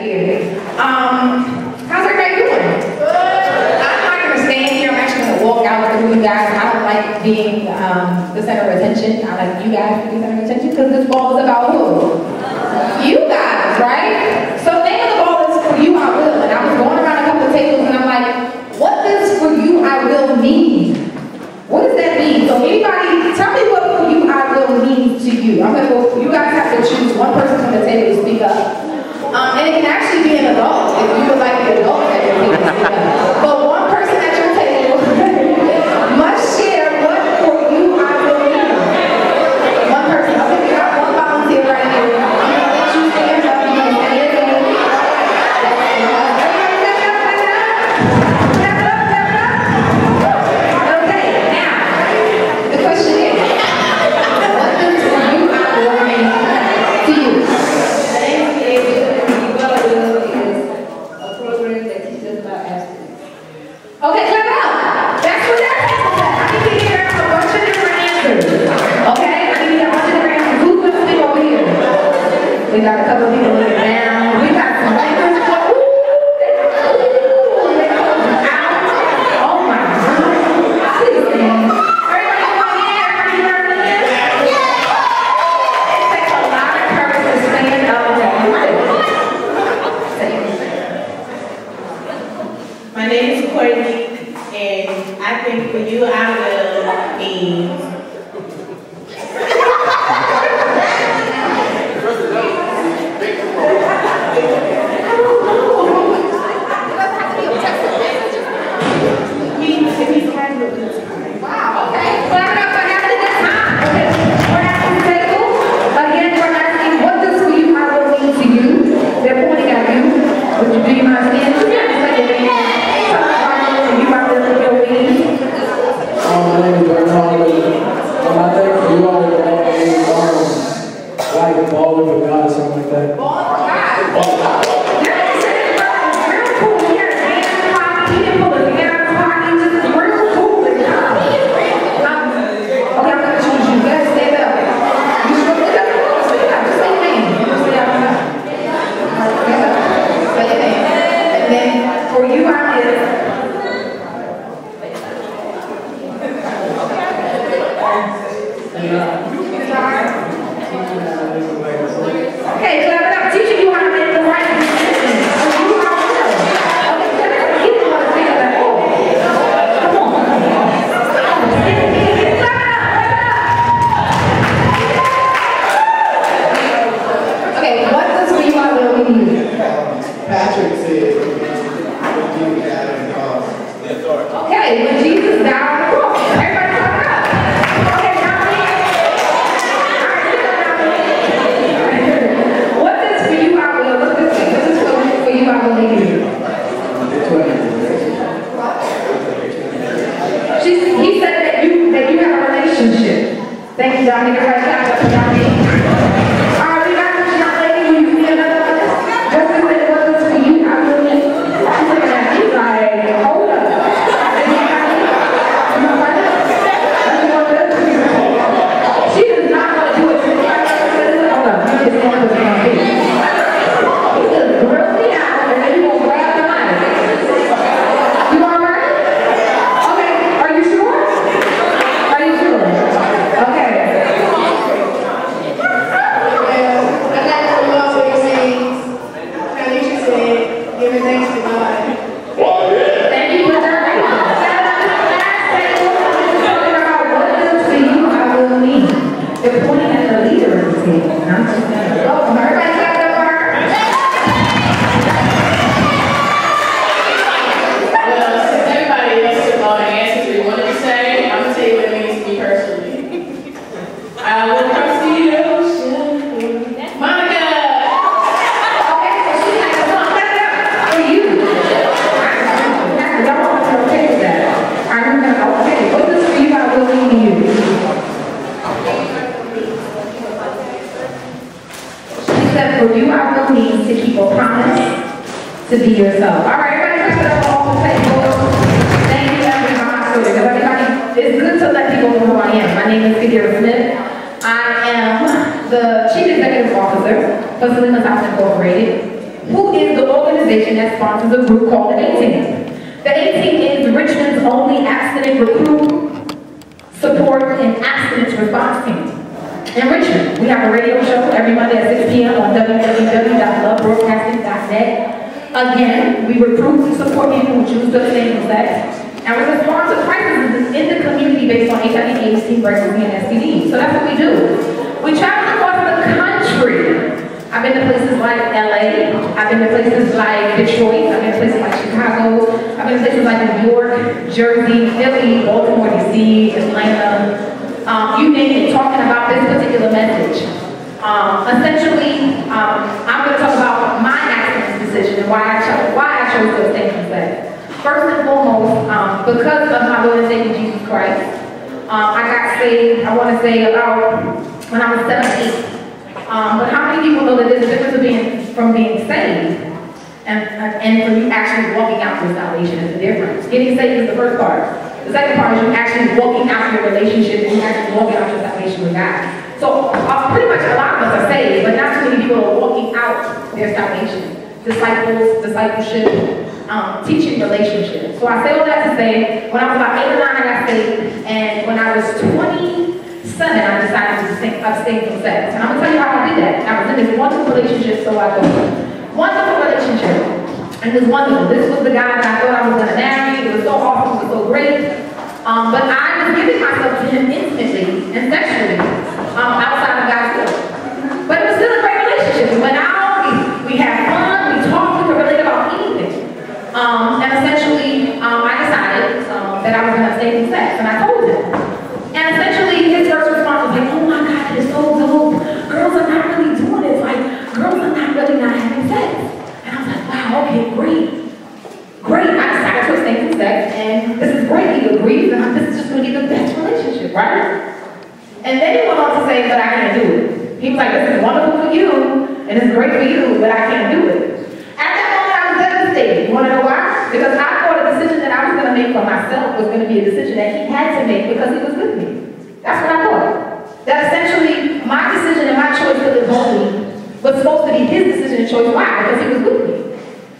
Um, how's everybody doing? I'm not going to stand here. I'm actually going to walk out with the you guys. I don't like being um, the center of attention. I like you guys to be the center of attention because this ball is about who? You guys, right? So name the ball is for you, I will. And I was going around a couple of tables and I'm like, what does for you, I will mean? What does that mean? So anybody, tell me what for you, I will mean to you. I'm going to go, you guys have to choose one person from the table to speak up. Um, and it can actually be an adult if you would like an adult. but Incorporated, who is the organization that sponsors a group called the A-Team. The A-Team is Richmond's only accident recruit, support, and accident response team. In Richmond, we have a radio show every Monday at 6 p.m. on www.lovebroadcasting.net. Again, we recruit and support people who choose the same sex, and we respond to crises in the community based on HIV, AIDS, tuberculosis, and STD. So that's what we do. We travel across the country I've been to places like LA, I've been to places like Detroit, I've been to places like Chicago, I've been to places like New York, Jersey, Philly, Baltimore, DC, Atlanta, um, you name it, talking about this particular message. Um, essentially, um, I'm going to talk about my accident decision and why I chose, why I chose abstain from sex. First and foremost, um, because of my Lord and Savior Jesus Christ, um, I got saved, I want to say about when I was 17. Um, but how many people know that there's a difference of being, from being saved and, and from you actually walking out your salvation is the difference. Getting saved is the first part. The second part is you actually walking out your relationship and you actually walking out your salvation with God. So uh, pretty much a lot of us are saved, but not too many people are walking out their salvation. Disciples, discipleship, um, teaching relationships. So I say all that to say, when I was about eight or nine, I got saved, and when I was 27, I decided to abstain, abstain from sex. And I'm gonna tell you how I did that. I was in this wonderful relationship, so I thought, wonderful relationship. And it was wonderful. This was the guy that I thought I was gonna marry. It was so awesome, it was so great. Um, but I was giving myself to him intimately and sexually um, outside of God's will. But it was still a great relationship. We went out, we, we had fun, we talked, we could relate about anything. Um, and essentially, um, I decided um, that I was going to abstain from sex, and I told him. And essentially, his first response was like, oh my God, that is so dope. Girls are not really doing it. Like, girls are not really not having sex. And I was like, wow, okay, great. Great, I decided to abstain from sex, and this is great. He agrees, and this is just going to be the best relationship, right? And then he went on to say, but I can't do it. He was like, this is wonderful for you, and it's great for you, but I can't do it. At that moment, I was devastated. You want to know why? Because I thought a decision that I was going to make for myself was going to be a decision that he had to make because he was with me. That's what I thought. That essentially, my decision and my choice to live holy was supposed to be his decision and choice. Why? Because he was with me.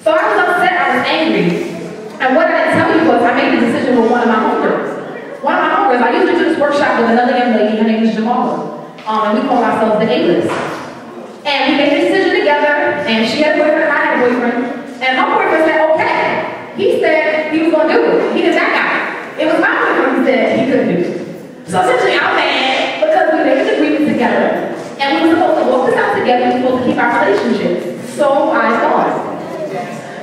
So I was upset, I was angry. And what I didn't tell you was I made the decision with one of my homegirls. One of my homegirls, I used to do this workshop with another young lady, her name is Jamala. Um, and we the A-list. And we made the decision together, and she had a boyfriend, I had a boyfriend. And my boyfriend said, okay. He said he was gonna do it. He did that guy. It was my boyfriend who said he couldn't do it. So essentially I'm mad because we made an agreement together. And we were supposed to work this out together, we were supposed to keep our relationship. So I thought.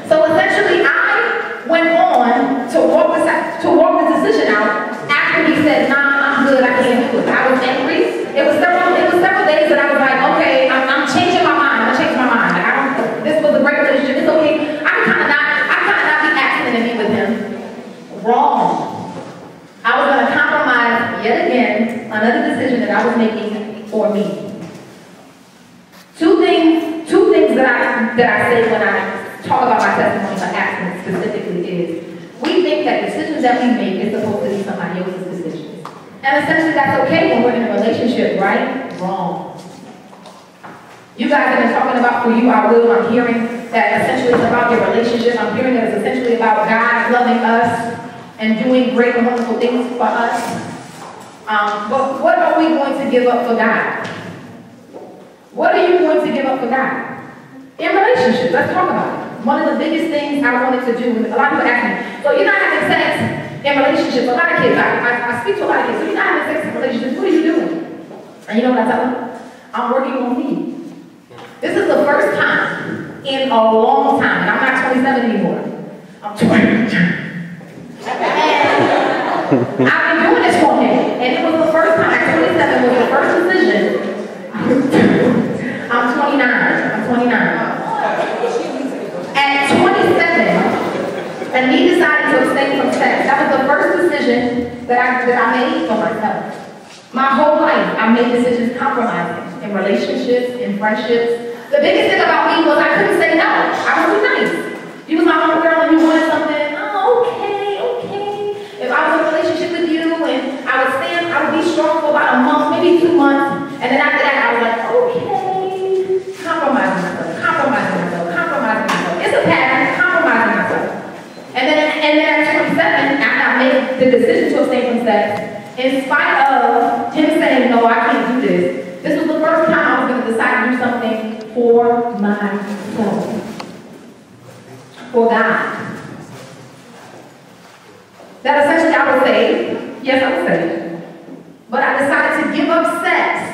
So essentially I went on to walk this out, to walk the decision out after he said, nah, I'm good, I can't do it. I was angry. It was several, it was several days that I was like, okay, I'm, I'm changing my mind. I'm changing my mind. Like, I don't, this was a great relationship. It's okay. I can kind of not, I kind of not be acting and be with him. Wrong. I was going to compromise yet again another decision that I was making for me. Two things, two things that I that I say when I talk about my testimony for abstinence specifically is we think that decisions that we make is supposed to be somebody else's decisions. And essentially that's okay when we're in a relationship, right? Wrong. You guys have been talking about for you, I will. I'm hearing that essentially it's about your relationship. I'm hearing that it's essentially about God loving us and doing great and wonderful things for us. Um, but what are we going to give up for God? What are you going to give up for God? In relationships, let's talk about it. One of the biggest things I wanted to do, a lot of people ask me, so you're not having sex in relationships. A lot of kids, I, I, I speak to a lot of kids, so you're not having sex in relationships, what are you doing? And you know what I tell them? I'm working on me. This is the first time in a long time, and I'm not 27 anymore. I'm 20. I've been doing this for minute, and it was the first time, at 27 was the first decision. I'm 29. I'm 29. At 27, and me deciding to abstain from sex, that was the first decision that I, that I made for myself. My whole life, I made decisions compromising in relationships, in friendships. The biggest thing about me was I couldn't say no. I was too nice. You was my homegirl and you wanted something. Oh, okay, okay. If I was in a relationship with you and I would stand, I would be strong for about a month, maybe two months. And then after that, I was like, okay, compromise myself, compromise myself, compromise myself. It's a pattern, compromise myself. And then, and then at 27, after I made the decision to abstain from sex, in spite of him saying, no, I can't do this, this was the first time I was going to decide to do something for myself. For God. That essentially I was saved. Yes, I was saved. But I decided to give up sex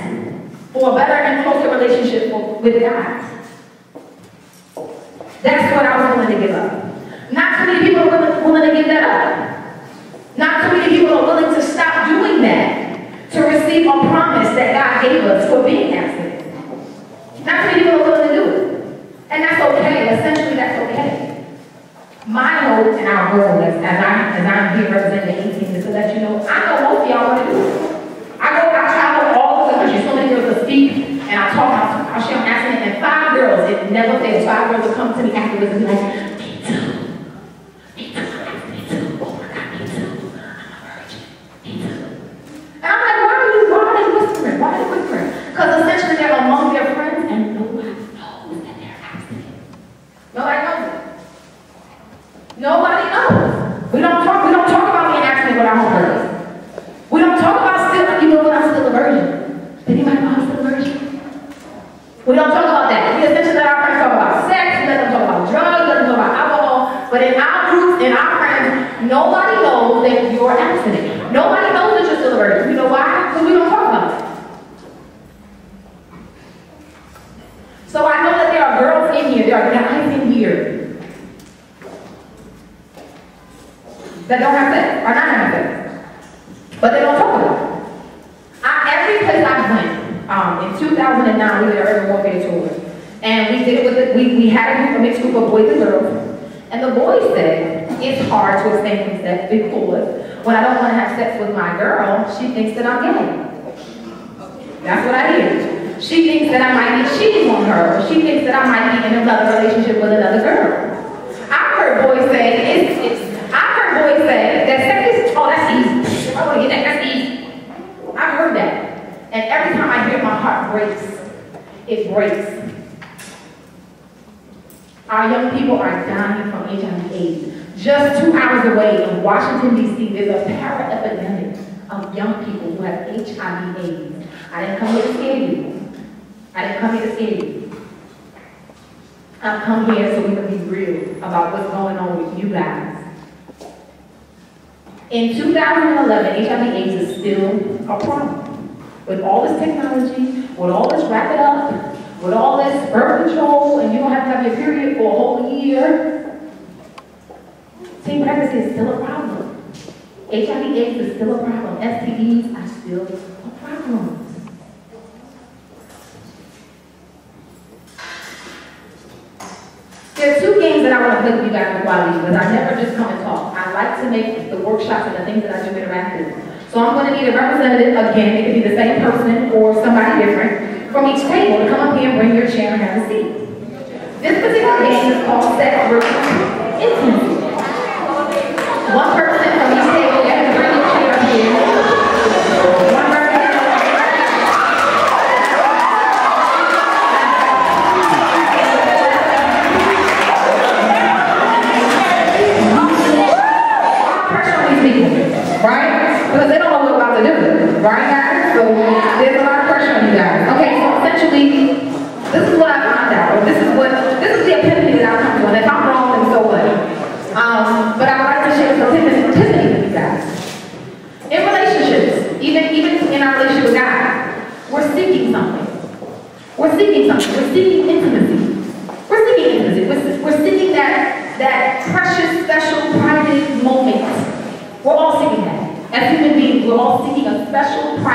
for a better and closer relationship with God. That's what I was willing to give up. Not too many people are willing, to give that up. Not too many people are willing to stop doing that to receive a promise that God gave us for being absent. Not many people are willing to do it. And that's okay. Essentially, that's okay. My hope and our goal as, as, I, as I'm here representing the A-Team is to let you know, I know most of y'all want to do it. I go, I travel all over the country, so many girls to speak, and I talk, I, I share an accident, and five girls, it never fails, five girls will come to me afterwards and be like, me too. Me too. Me too. Oh my God, me too. I'm a virgin. Me too. And I'm like, why are you, why are they whispering? Why are they whispering? Because essentially they're among their friends and nobody knows that they're absent. Nobody knows it. Nobody knows. We don't talk, we don't talk about being absent with our homegirls. We don't talk about still, you know what, I'm still a virgin. Did anybody know I'm still a virgin? We don't talk about that. We essentially let our friends talk about sex, we let them talk about drugs, let them talk about alcohol. But in our groups, in our friends, nobody knows that you're abstinent. Nobody knows that you're still a virgin. You know why? Because we don't talk about it. So I know that there are girls in here, there are guys in here that don't have sex, or not have sex. But they don't talk about it. I, every place I went, um, in 2009, we did an urban warfare tour. And we did it with, the, we, we had a, mixed group of boys and girls. And the boys said, it's hard to abstain from sex because when I don't want to have sex with my girl, she thinks that I'm gay. That's what I hear. She thinks that I might be cheating on her. She thinks that I might be in another relationship with another girl. I heard boys say, it's, it's, I heard boys say that sex is, oh, that's easy. I want to get that, that's easy. I've heard that. And every time I hear it, my heart breaks. It breaks. Our young people are dying from HIV AIDS. Just two hours away in Washington, D.C., there's a para-epidemic of young people who have HIV AIDS. I didn't come here to scare you. I didn't come here to scare you. I've come here so we can be real about what's going on with you guys. In 2011, HIV AIDS is still a problem. With all this technology, with all this wrap it up, with all this birth control, and you don't have to have your period for a whole year, teen pregnancy is still a problem. HIV AIDS is still a problem. STDs are still a problem. There are two games that I want to play with you guys before I leave, because I never just come and talk. I like to make the workshops and the things that I do interactive. So I'm going to need a representative, again, it could be the same person or somebody different, from each table to come up here and bring your chair and have a seat. This particular game is called Intimacy. One person from each table, you have to bring your chair here. One person. pressure on these people, right? Because they don't know what we're about to do, right, guys? So there's a lot of pressure on you guys. Okay, so essentially, this is what I found out, or this is what this is the epiphany that I come to, and if I'm wrong, then so what? Um, but I would like to share some epiphany epiphany with you guys. In relationships, even even in our relationship with God, we're seeking something. We're seeking something. We're seeking intimacy. We're seeking intimacy. We're, we're seeking that that precious, special, private moment. We're all seeking that. As human beings, we're all seeking a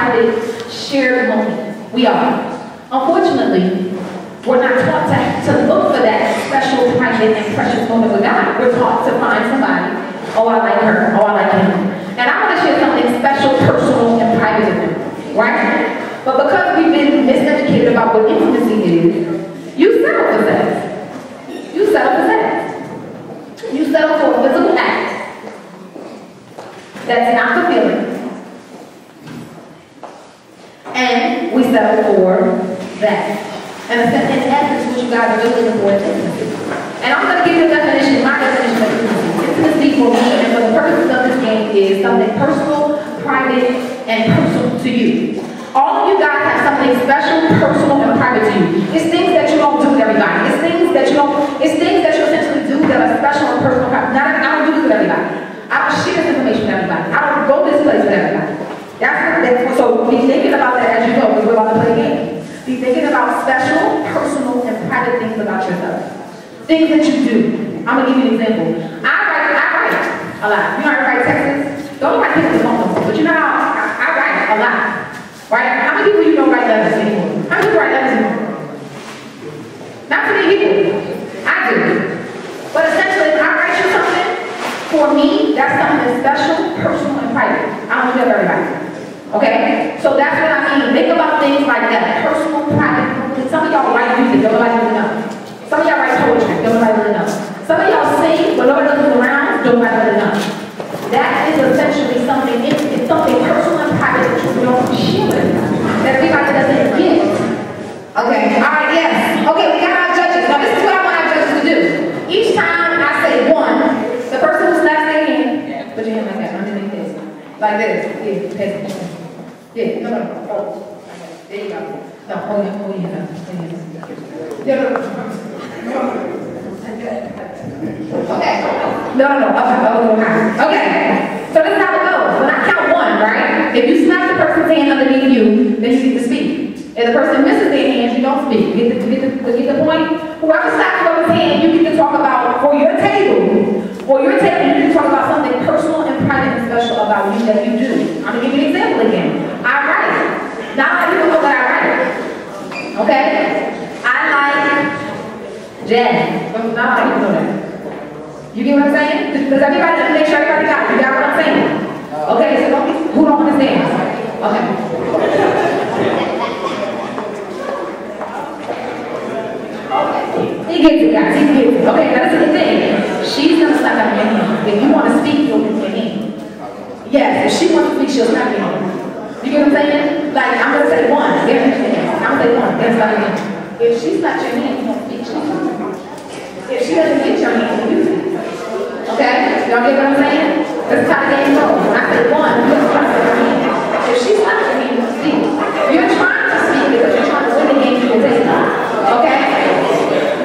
private, shared moment. We are. Unfortunately, we're not taught to, to look for that special, private, and precious moment with God. We're taught to find somebody. Oh, I like her. Oh, I like him. And I want to share something special, personal, and private with them. Right? But because we've been miseducated about what intimacy is, you settle for sex. You settle for sex. You settle for a physical act that's not fulfilling. And we settle for that. And in essence, what you guys are really intimacy. And I'm going to give you a definition, my definition of intimacy. Intimacy for me and for the purposes of this game is something personal, private, and personal to you. All of you guys have something special, personal, and private to you. It's things that you don't do with everybody. It's things that you don't, it's things that you essentially do that are special and personal. Not, I don't do this with everybody. I don't share this information with everybody. I don't go this place with everybody. That's that's, so be thinking about that as you go, because we're about to play a game. Be thinking about special, personal, and private things about yourself. Things that you do. I'm gonna give you an example. I write, I write a lot. You know to write texts? Don't write texts on but you know how I, I write a lot. Right? How many people you know write letters anymore? How many people write letters anymore? Not too many people. I do. But essentially, if I write you something, for me, that's something that's special, personal, and private. I don't do that for everybody. Okay? So that's what I mean. Think about things like that. Personal, private. Some of y'all write music, don't nobody really know. Some of y'all write poetry, don't nobody really know. Some of y'all sing, but nobody is around, don't nobody really know. That is essentially something, it's, something personal and private that you don't share with that everybody doesn't get. Okay, all right, yes. Okay, we got our judges. Now, this is what I want our judges to do. Each time I say one, the person who's snaps their hand, put your hand like that, underneath this. Like this. Yeah, no, no, no. Oh, there you go. No, hold your, hold your hand up. Hold your hand up. Yeah, no, no. Okay. No, no, little higher. Okay. So this is how it goes. When I count one, right? If you snap the person's hand underneath you, then you get to speak. If the person misses their hand, you don't speak. Get the, get the, get the point? Whoever snaps whoever's hand, you get to talk about for your table. For your table, you get to talk about something personal and private and special about you that you do. I'm gonna give you an example again. I write. Not a lot of people know that I write. Okay? I like jazz. Not lot know. You get what I'm saying? Does everybody, make sure everybody got it. You got what I'm saying? Okay, so don't, be- who don't understand? Okay. He gets it, guys, he gets it. Okay, now this the thing. She's gonna slap out your hand. If you wanna speak, you'll get your hand. Yes, if she wants to speak, she'll slap your hand. You get what I'm saying? Like, I'm gonna say one, hand. I'm gonna say one, slap your hand. If she slaps your hand, you won't speak, she'll slap your hand. If she doesn't get your hand, you speak. Okay? Y'all get what I'm saying? That's how the game goes. When I say one, you're trying to your hand. If she's not your hand, you speak. You're trying to speak because you're trying to win the game you can take. Okay?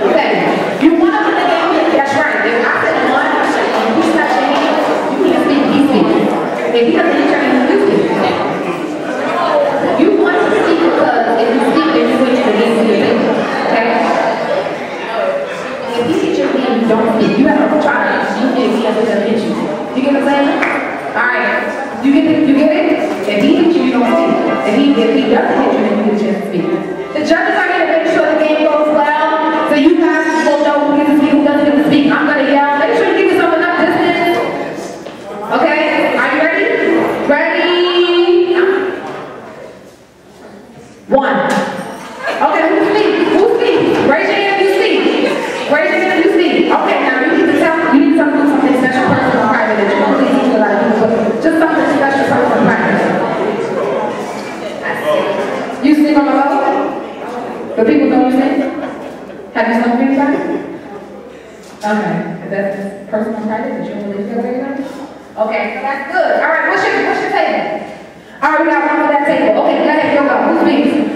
Okay. You want to win the game, that's right. If I say one, and you snap your hand, you can't speak, he speaks. If he doesn't get your hand, you speak. You want to speak because if you speak, then you win the game you can take. Okay? If he hits your hand, you don't speak. You have to try to shoot it if he doesn't hit you. You get what I'm saying? Alright. You get it? You get it? If he hits you, you don't speak. If he, if he doesn't hit you, then you get a speak. The judges are here to make sure the game goes well. So you guys will know who gets to speak, who doesn't get to speak. I'm gonna yell. Make sure you give yourself enough distance. Okay? Are you ready? Ready? One. Okay, who speaks? Who speaks? Raise your hand if you speak. Raise your hand if you speak. Okay, now you need to tell, you need to tell me something special, personal, and private that you don't really teach a lot of people, but just something special, personal, and private. You sleep on the level? The people know you sleep? Have you slept with anybody? Okay, that's just personal private, but you really feel very good? Okay, so that's good. All right, what's your, what's your table? All right, we got one on that table. Okay, go ahead, go, go. Who speaks?